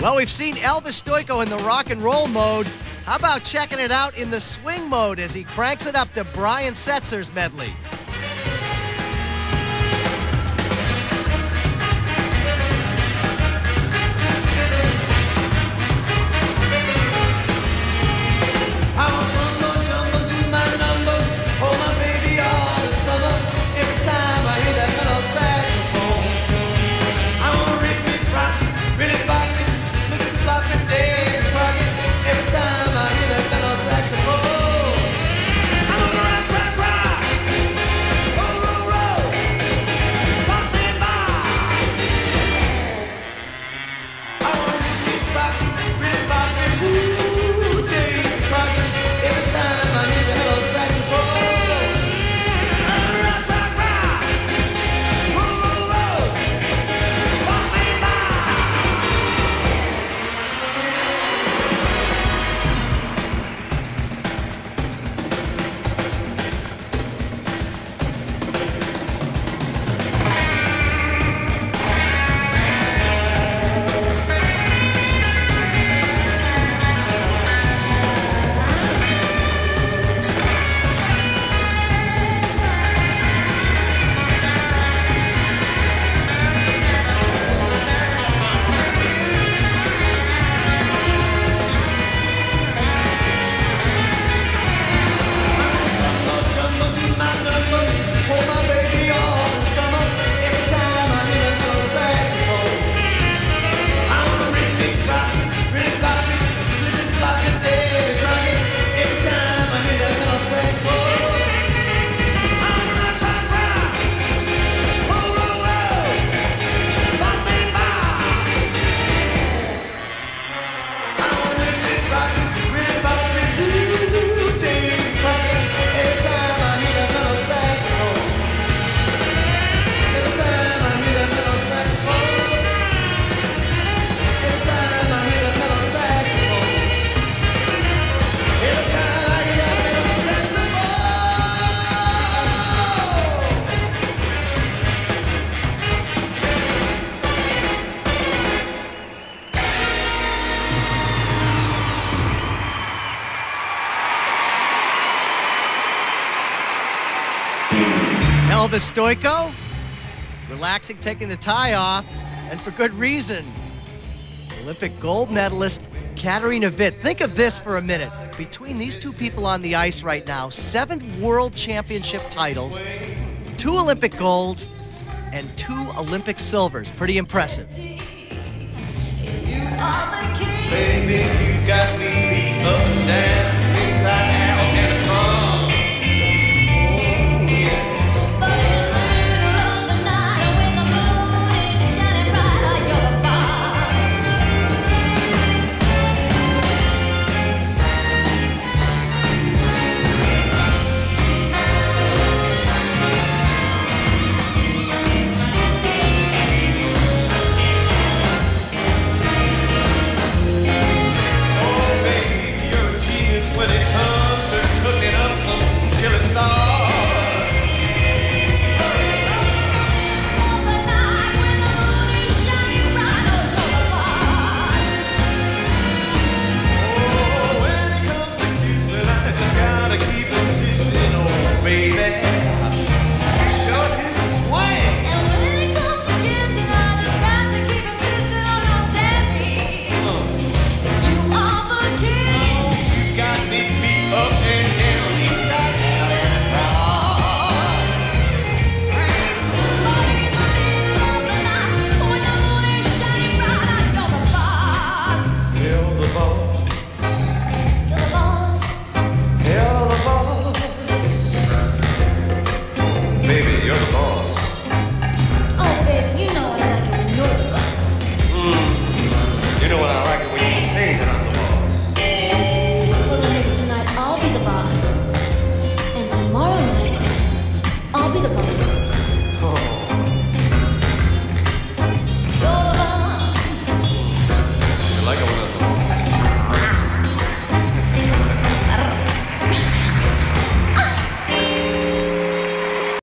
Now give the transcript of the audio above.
Well, we've seen Elvis Stojko in the rock and roll mode. How about checking it out in the swing mode as he cranks it up to Brian Setzer's medley? Elvis Stojko, relaxing, taking the tie off, and for good reason. Olympic gold medalist Katarina Witt. Think of this for a minute. Between these two people on the ice right now, seven world championship titles, two Olympic golds, and two Olympic silvers. Pretty impressive. the ball.